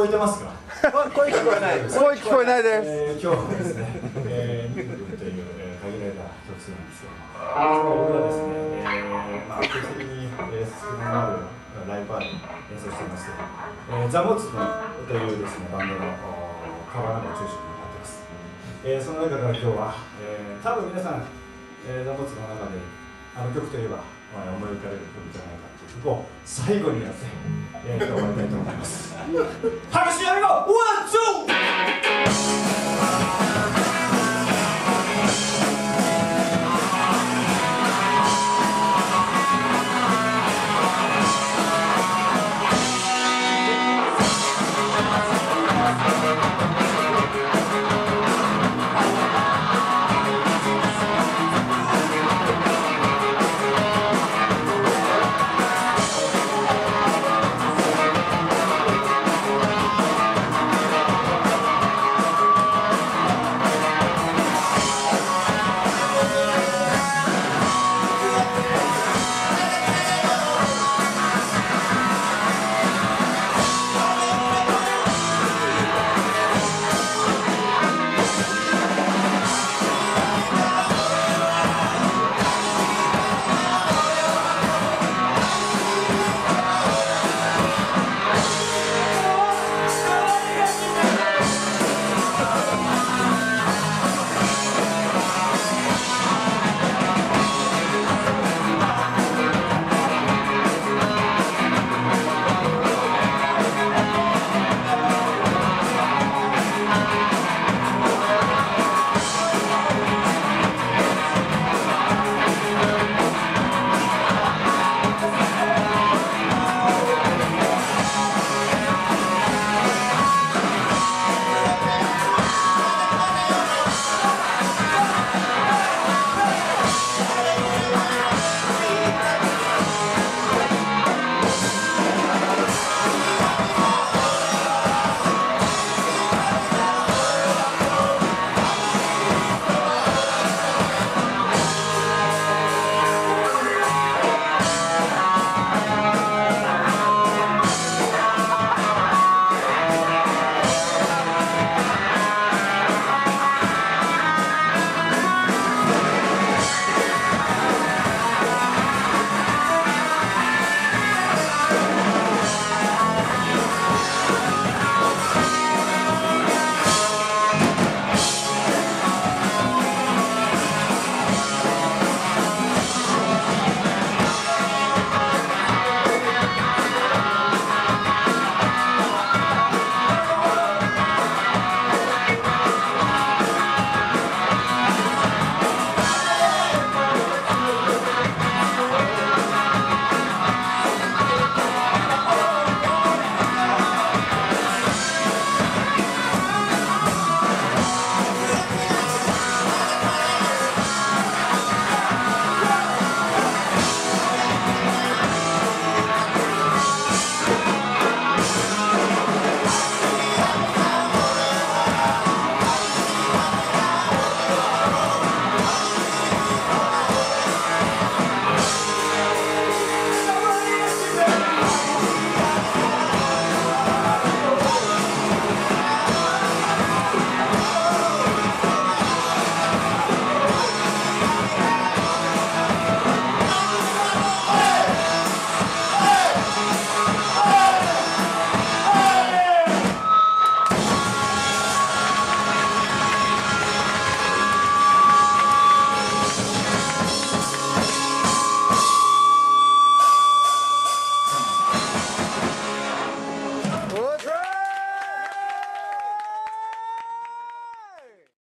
こえてますか？声聞こえない。声聞こえないです、えー、今日はですね、えー、2分という、えー、限られた曲数なんですけども僕はです。ね、えーまあ、定期的に、えー、少なのあるライブバーで演奏していまして、えー、ザ・モツのというですねバンドのカバーなんかを中心になってます、えー、その中から今日は、えー、多分皆さん、えー、ザ・モツの中であの曲といえば、まあ、思い浮かべる曲じゃないかを最後にやって、えー、終わりたいと思います。拍手ワンツー。